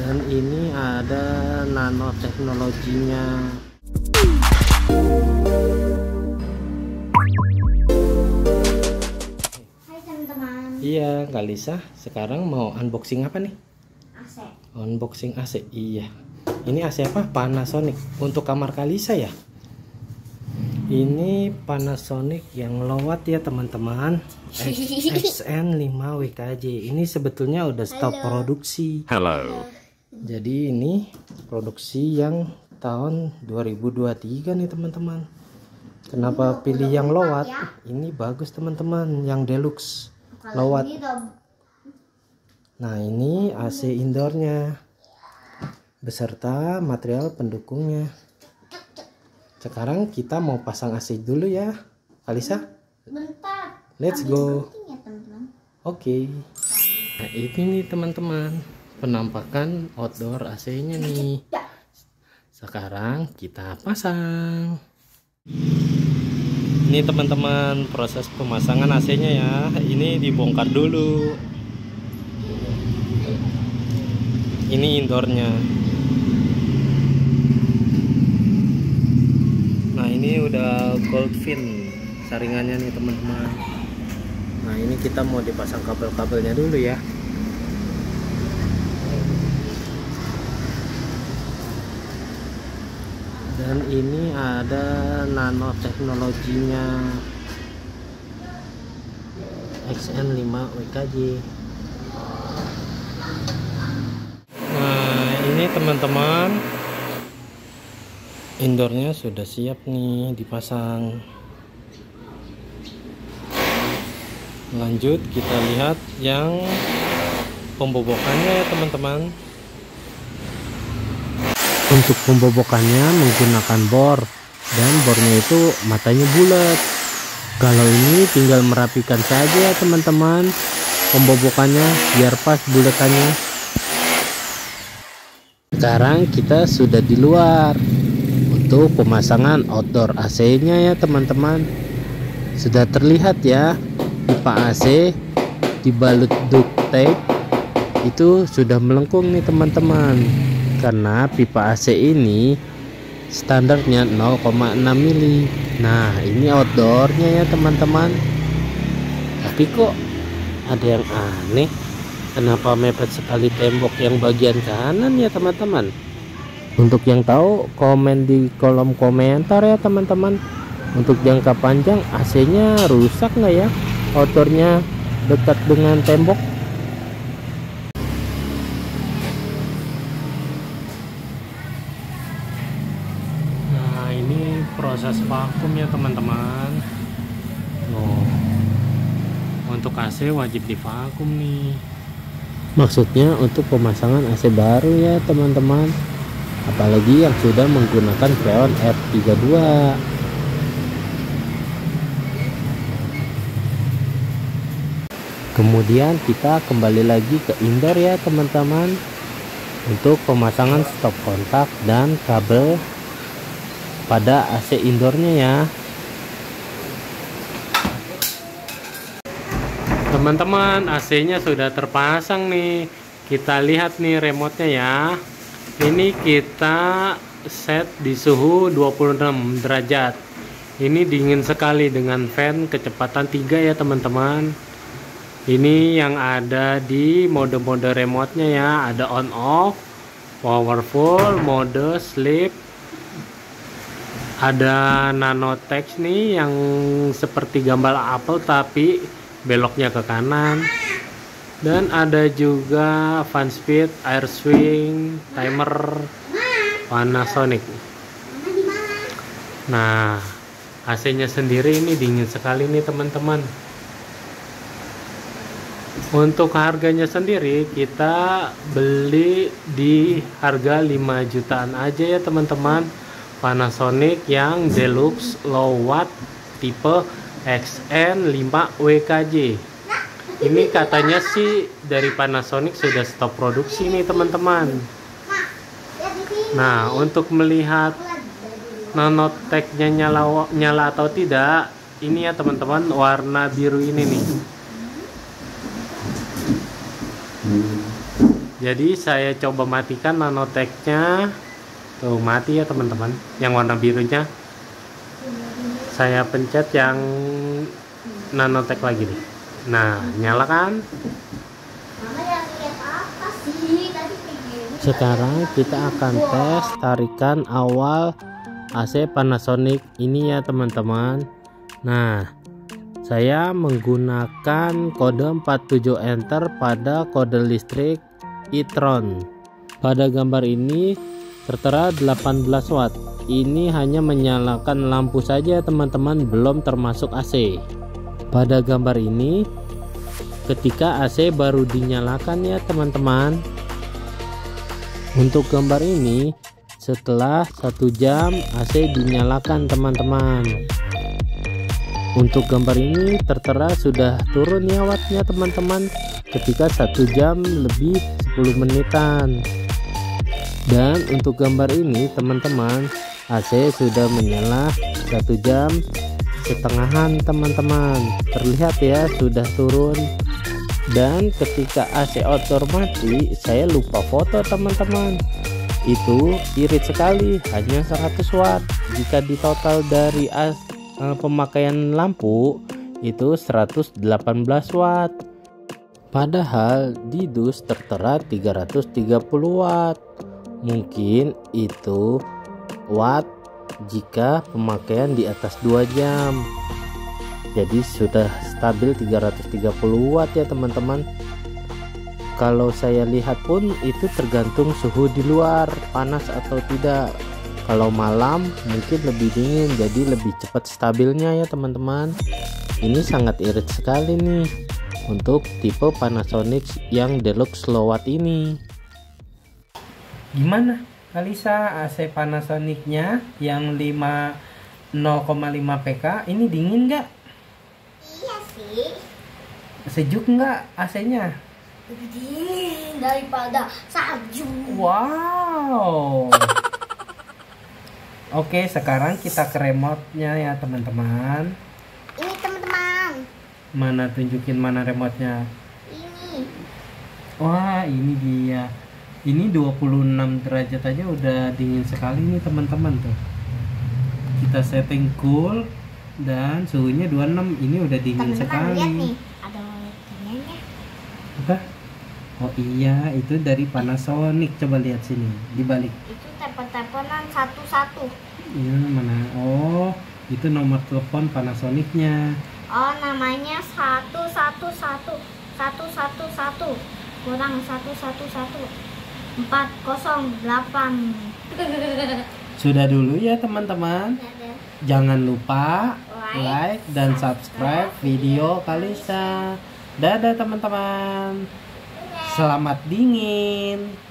dan ini ada nanoteknologinya. Hai teman-teman, iya Kak Lisa. Sekarang mau unboxing apa nih? AC. unboxing AC iya. Ini AC apa? Panasonic. Untuk kamar Kalisa ya? Ini Panasonic yang lowat ya teman-teman. XN 5 WKJ ini sebetulnya udah stop Halo. produksi. Hello. Jadi ini produksi yang tahun 2023 nih teman-teman kenapa pilih yang lowat ini bagus teman-teman yang deluxe Kalau lowat ini Nah ini AC indoornya beserta material pendukungnya. Sekarang kita mau pasang AC dulu ya, Kalisa. bentar. Let's Ambil go. ya. Oke. Nah ini nih teman-teman penampakan outdoor AC-nya nih. Sekarang kita pasang. Ini teman-teman proses pemasangan AC-nya ya. Ini dibongkar dulu. Ini indoornya. Nah ini udah Goldfin saringannya nih teman-teman. Nah ini kita mau dipasang kabel-kabelnya dulu ya. Dan ini ada nanoteknologinya XN5 WKJ. Nah ini teman-teman indoornya sudah siap nih dipasang. lanjut kita lihat yang pembobokannya ya teman-teman untuk pembobokannya menggunakan bor dan bornya itu matanya bulat. Kalau ini tinggal merapikan saja ya teman-teman pembobokannya biar pas bulatannya sekarang kita sudah di luar. Untuk pemasangan outdoor AC nya ya teman-teman. Sudah terlihat ya pipa AC dibalut duct tape. Itu sudah melengkung nih teman-teman karena pipa AC ini standarnya 0,6 mili. Nah ini outdoornya ya teman-teman. Tapi kok ada yang aneh? Kenapa mepet sekali tembok yang bagian kanan ya teman-teman? Untuk yang tahu komen di kolom komentar ya teman-teman. Untuk jangka panjang AC nya rusak nggak ya? Outdoornya dekat dengan tembok proses vakum ya teman-teman. Oh untuk AC wajib divakum nih. Maksudnya untuk pemasangan AC baru ya teman-teman. Apalagi yang sudah menggunakan freon F32 kemudian kita kembali lagi ke indoor ya teman-teman. Untuk pemasangan stop kontak dan kabel pada AC indoornya ya. Teman-teman AC nya sudah terpasang nih. Kita lihat nih remote nya ya. Ini kita set di suhu 26 derajat. Ini dingin sekali dengan fan kecepatan 3 ya teman-teman. Ini yang ada di mode-mode remote-nya ya. Ada on off powerful mode sleep ada nanotext nih yang seperti gambar apel tapi beloknya ke kanan. Dan ada juga fan speed air swing timer Panasonic. Nah AC nya sendiri ini dingin sekali nih teman-teman. Untuk harganya sendiri kita beli di harga 5 jutaan aja ya teman-teman Panasonic yang deluxe low watt tipe XN 5 WKJ ini katanya sih dari Panasonic sudah stop produksi nih teman-teman. Nah untuk melihat nanotechnya nyala nyala atau tidak ini ya teman-teman warna biru ini nih. Jadi saya coba matikan nanotechnya tuh mati ya teman-teman. Yang warna birunya. Saya pencet yang nanotech lagi nih. Nah nyalakan Mama yang lihat apa sih? Tadi kayak gini. sekarang kita akan tes tarikan awal AC Panasonic ini ya teman-teman. Nah saya menggunakan kode 47 enter pada kode listrik e-tron. Pada gambar ini tertera 18 watt. Ini hanya menyalakan lampu saja teman-teman. Belum termasuk AC pada gambar ini ketika AC baru dinyalakan ya teman-teman. Untuk gambar ini setelah satu jam AC dinyalakan teman-teman. Untuk gambar ini tertera sudah turun ya wattnya teman-teman. Ketika satu jam lebih 10 menitan dan untuk gambar ini teman-teman AC sudah menyala satu jam setengahan teman-teman. Terlihat ya sudah turun. Dan ketika AC outdoor mati saya lupa foto teman-teman. Itu irit sekali hanya 100 watt. Jika ditotal dari as, eh, pemakaian lampu itu 118 watt. Padahal di dus tertera 330 watt mungkin itu watt jika pemakaian di atas 2 jam. Jadi sudah stabil 330 watt ya teman-teman. Kalau saya lihat pun itu tergantung suhu di luar panas atau tidak. Kalau malam mungkin lebih dingin jadi lebih cepat stabilnya ya teman-teman. Ini sangat irit sekali nih untuk tipe Panasonic yang deluxe low watt ini gimana Kalisa AC Panasonicnya yang 5 0,5 PK ini dingin nggak Iya sih. sejuk nggak AC-nya Lebih dingin daripada salju. Wow. Oke, sekarang kita ke remote-nya ya, teman-teman. Ini teman-teman. Mana tunjukin mana remote-nya? Ini. Wah, ini dia. Ini 26 derajat aja udah dingin sekali nih, teman-teman tuh. Kita setting cool dan suhunya 26. Ini udah dingin Teman-teman lihat nih. sekali. Ada. Apa? Oh iya, itu dari Panasonic. Coba lihat sini, dibalik. Itu telepon-teleponan satu-satu. Ya, mana? Oh, itu nomor telepon Panasonicnya. Oh namanya satu satu satu satu satu satu kurang satu satu satu empat kosong delapan. Sudah dulu ya teman-teman. Jangan lupa like dan subscribe video Kalisa. Dadah teman-teman. Selamat dingin.